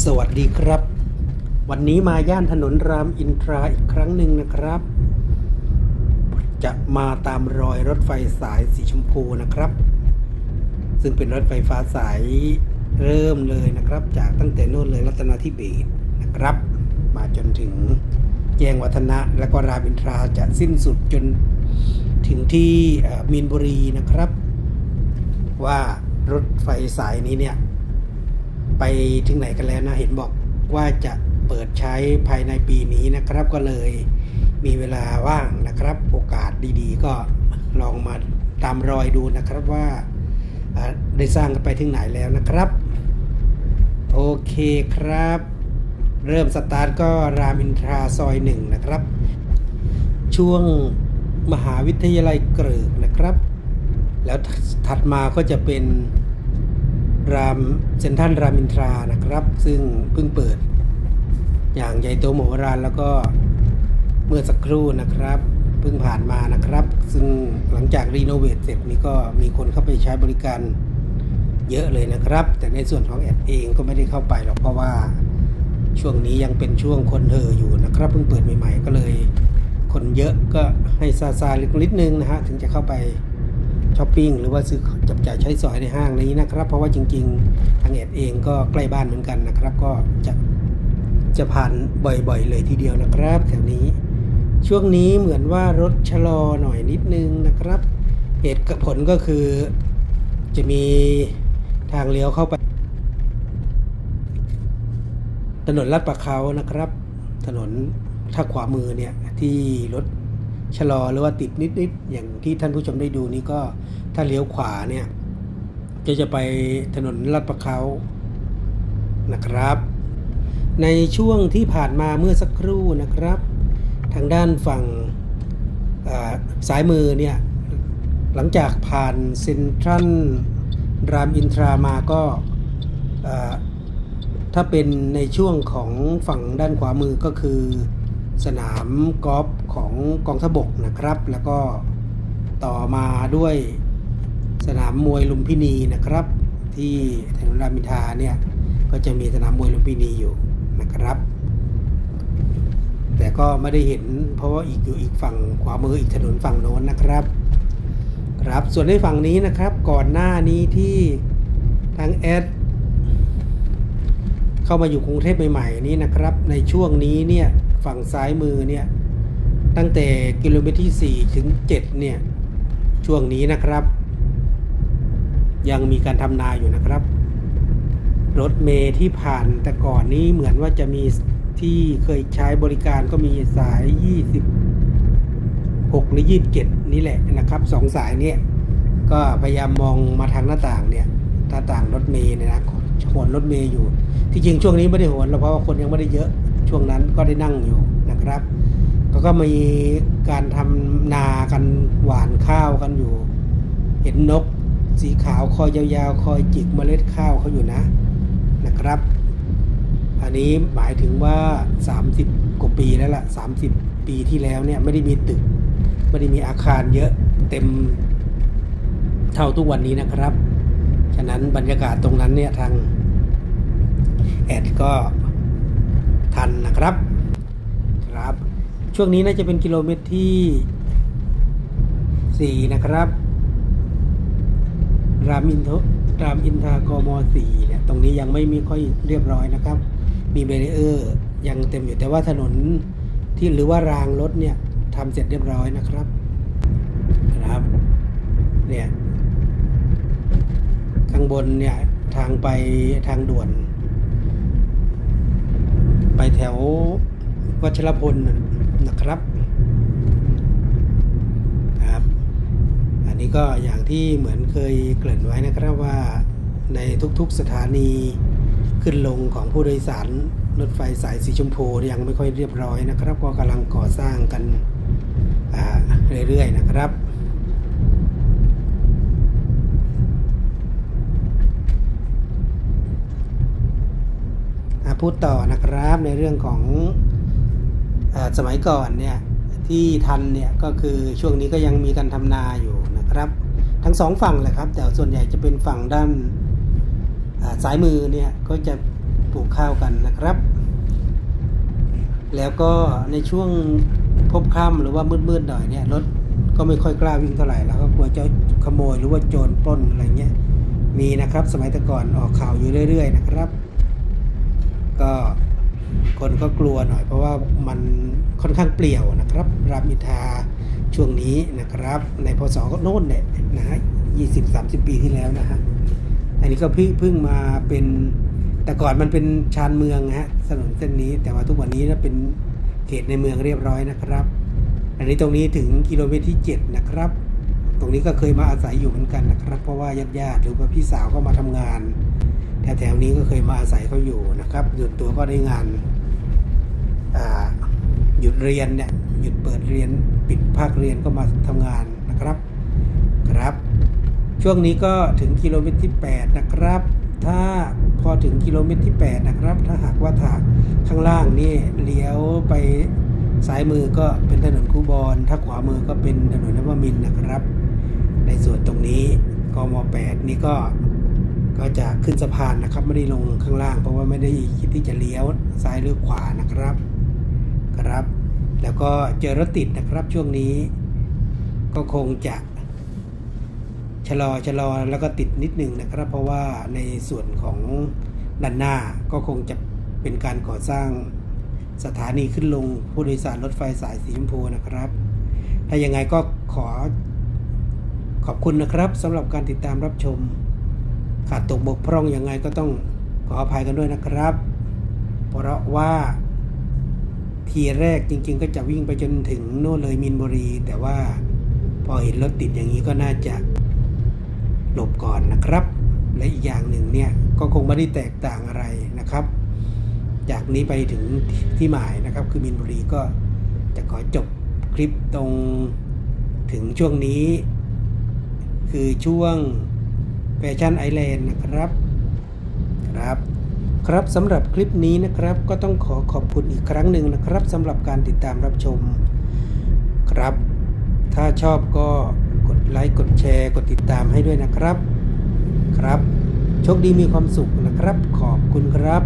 สวัสดีครับ วันนี้มาย่านถนนรามอินทราอีกครั้งหนึ่งนะครับ จะมาตามรอยรถไฟสายสีชมพูนะครับ ซึ่งเป็นรถไฟฟ้าสายเริ่มเลยนะครับ จากตั้งแต่โน่นเลยรัตนาธิเบศรนะครับ มาจนถึงแยงวัฒนะ และก็รามอินทราจะสิ้นสุดจนถึงที่มีนบุรีนะครับ ว่ารถไฟสายนี้เนี่ย ไปถึงไหนกันแล้วนะ เห็นบอกว่าจะเปิดใช้ภายในปีนี้นะครับ ก็เลยมีเวลาว่างนะครับ โอกาสดีๆ ก็ลองมาตามรอยดูนะครับว่าได้สร้างกันไปถึงไหนแล้วนะครับ โอเคครับ เริ่มสตาร์ทก็รามอินทราซอยหนึ่งนะครับ ช่วงมหาวิทยาลัยเกริกนะครับ แล้วถัดมาก็จะเป็น รามเซนทรันรามอินทรานะครับ ซึ่งเพิ่งเปิด อย่างใหญ่โตโมโหรานแล้วก็เมื่อสักครู่นะครับเพิ่งผ่านมานะครับ ซึ่งหลังจากรีโนเวทเสร็จนี่ก็มีคนเข้าไปใช้บริการเยอะเลยนะครับ แต่ในส่วนของแอดเองก็ไม่ได้เข้าไปหรอกเพราะว่าช่วงนี้ยังเป็นช่วงคนเห่ออยู่นะครับเพิ่งเปิดใหม่ๆก็เลย คนเยอะก็ให้ซาซาเล็กนิดนึงนะฮะถึงจะเข้าไป ช้อปปิ้งหรือว่าซื้อจับจ่ายใช้สอยในห้างนี้นะครับ เพราะว่าจริงๆทางแอดเองก็ใกล้บ้านเหมือนกันนะครับ ก็จะจะผ่านบ่อยๆ เลยทีเดียวนะครับแถวนี้ช่วงนี้เหมือนว่ารถชะลอหน่อยนิดนึงนะครับ เหตุผลก็คือจะมีทางเลี้ยวเข้าไป ถนนลาดประเขานะครับ ถนนถ้าขวามือเนี่ยที่รถ ชะลอหรือว่าติดนิดๆอย่างที่ท่านผู้ชมได้ดูนี้ก็ถ้าเลี้ยวขวาเนี่ยจะจะไปถนนลาดประเขานะครับ ในช่วงที่ผ่านมาเมื่อสักครู่นะครับ ทางด้านฝั่งอ่ายมือเนี่ยหลังจากผ่านเซ็นทรัลรามอินทรามาก็ถ้าเป็นในช่วงของฝั่งด้านขวามือก็คือ สนามกอล์ฟ ของกองทพบกนะครับ แล้วก็ต่อมาด้วยสนามมวยลุมพินีนะครับ ที่ถนนรามอินทราเนี่ยก็จะมีสนามมวยลุมพินีอยู่นะครับ แต่ก็ไม่ได้เห็นเพราะว่าอีกอยู่อีกฝั่งขวามืออีกถนนฝั่งโน้นนะครับครับส่วนในฝั่งนี้นะครับก่อนหน้านี้ที่ทางแอดเข้ามาอยู่กรุงเทพใหม่ๆนี้นะครับ ในช่วงนี้เนี่ยฝั่งซ้ายมือเนี่ย ตั้งแต่กิโลเมตรที่ 4 ถึง 7 เนี่ย ช่วงนี้นะครับ ยังมีการทำนาอยู่นะครับ รถเมย์ที่ผ่านแต่ก่อนนี้เหมือนว่าจะมีที่เคยใช้บริการก็มีสาย 26 หรือ 27 นี่แหละนะครับสองสายเนี่ย ก็พยายามมองมาทางหน้าต่างเนี่ยหน้าต่างรถเมย์เนี่ยนะโหนรถเมย์อยู่ ที่จริงช่วงนี้ไม่ได้โหนหรอกเพราะว่าคนยังไม่ได้เยอะช่วงนั้นก็ได้นั่งอยู่นะครับ ก็ก็มีการทำนากันหวานข้าวกันอยู่ เห็นนกสีขาวคอยยาวๆ คอยจิกเมล็ดข้าวเขาอยู่นะนะครับ อันนี้หมายถึงว่า 30 กว่าปีแล้วล่ะ 30 ปีที่แล้วเนี่ยไม่ได้มีตึก ไม่ได้มีอาคารเยอะเต็มเท่าทุกวันนี้นะครับ ฉะนั้นบรรยากาศตรงนั้นเนี่ยทางแอดก็ทันนะครับครับ ช่วงนี้น่าจะเป็นกิโลเมตรที่ 4 นะครับ รามอินทรามอินทากม4เนี่ยตรงนี้ยังไม่มีค่อยเรียบร้อยนะครับ มีเบรีเออร์ยังเต็มอยู่แต่ว่าถนนที่หรือว่ารางรถเนี่ยทำเสร็จเรียบร้อยนะครับครับเนี่ยข้างบนเนี่ยทางไปทางด่วน ไปแถววัชรพลนะ นะครับครับ อันนี้ก็อย่างที่เหมือนเคยเกริ่นไว้นะครับว่าในทุกๆสถานีขึ้นลงของผู้โดยสารรถไฟสายสีชมพูยังไม่ค่อยเรียบร้อยนะครับ ก็กำลังก่อสร้างกันเรื่อยๆนะครับพูดต่อนะครับในเรื่องของ สมัยก่อนเนี่ยที่ทันเนี่ยก็คือช่วงนี้ก็ยังมีการทำนาอยู่นะครับ ทั้งสองฝั่งแหละครับ แต่ส่วนใหญ่จะเป็นฝั่งด้านอ่าซ้ายมือเนี่ยก็จะปลูกข้าวกันนะครับ แล้วก็ในช่วงพบค่ำหรือว่ามืดๆหน่อยเนี่ยรถก็ไม่ค่อยกล้าวิ่งเท่าไหร่แล้วก็กลัวจะขโมยหรือว่าโจรปล้นอะไรเงี้ยมีนะครับ สมัยแต่ก่อนออกข่าวอยู่เรื่อย ๆ นะครับ ก็ คนก็กลัวหน่อย เพราะว่ามันค่อนข้างเปลี่ยวนะครับ รามอินทราช่วงนี้นะครับ ในพศก็โน่นเนี่ยนะฮะยี่สิบสามสิบปีที่แล้วนะฮะอันนี้ก็เพิ่งมาเป็นแต่ก่อนมันเป็นชานเมืองฮะถนนเส้นนี้ แต่ว่าทุกวันนี้นะเป็นเขตในเมืองเรียบร้อยนะครับ อันนี้ตรงนี้ถึงกิโลเมตรที่ 7 นะครับ ตรงนี้ก็เคยมาอาศัยอยู่เหมือนกันนะครับ เพราะว่าญาติญาติหรือว่าพี่สาวก็มาทำงานแถวๆนี้ก็เคยมาอาศัยเขาอยู่นะครับหยุดตัวก็ได้งาน หยุดเรียนเนี่ยหยุดเปิดเรียนปิดภาคเรียนก็มาทำงานนะครับครับ ช่วงนี้ก็ถึงกิโลเมตรที่ 8 นะครับ ถ้าพอถึงกิโลเมตรที่ 8 นะครับ ถ้าหากว่าถากข้างล่างนี่เลี้ยวไปซ้ายมือก็เป็นถนนคูบอลถ้าขวามือก็เป็นถนนนวมินนะครับ ในส่วนตรงนี้กม 8 นี่ก็ก็จะขึ้นสะพานนะครับ ไม่ได้ลงข้างล่าง เพราะว่าไม่ได้คิดที่จะเลี้ยวซ้ายหรือขวานะครับ ครับ แล้วก็เจอรถติดนะครับช่วงนี้ก็คงจะชะลอชะลอแล้วก็ติดนิดนึงนะครับ เพราะว่าในส่วนของด้านหน้าก็คงจะเป็นการก่อสร้างสถานีขึ้นลงผู้โดยสารรถไฟสายสีชมพูนะครับ ถ้ายังไงก็ขอขอบคุณนะครับสำหรับการติดตามรับชม ขาดตกบกพร่องยังไงก็ต้องขออภัยกันด้วยนะครับ เพราะว่า ทีแรกจริง ๆ ก็จะวิ่งไปจนถึงโน่นเลยมินบุรี แต่ว่าพอเห็นรถติดอย่างนี้ก็น่าจะหลบก่อนนะครับ และอีกอย่างหนึ่งเนี่ยก็คงไม่ได้แตกต่างอะไรนะครับ จากนี้ไปถึงที่หมายนะครับ คือมินบุรีก็จะขอจบคลิปตรงถึงช่วงนี้ คือช่วงแฟชั่นไอแลนด์นะครับครับ ครับสำหรับคลิปนี้นะครับก็ต้องขอขอบคุณอีกครั้งหนึ่งนะครับสำหรับการติดตามรับชม ครับ ถ้าชอบก็กดไลค์กดแชร์ กดติดตามให้ด้วยนะครับ ครับโชคดีมีความสุขนะครับ ขอบคุณครับ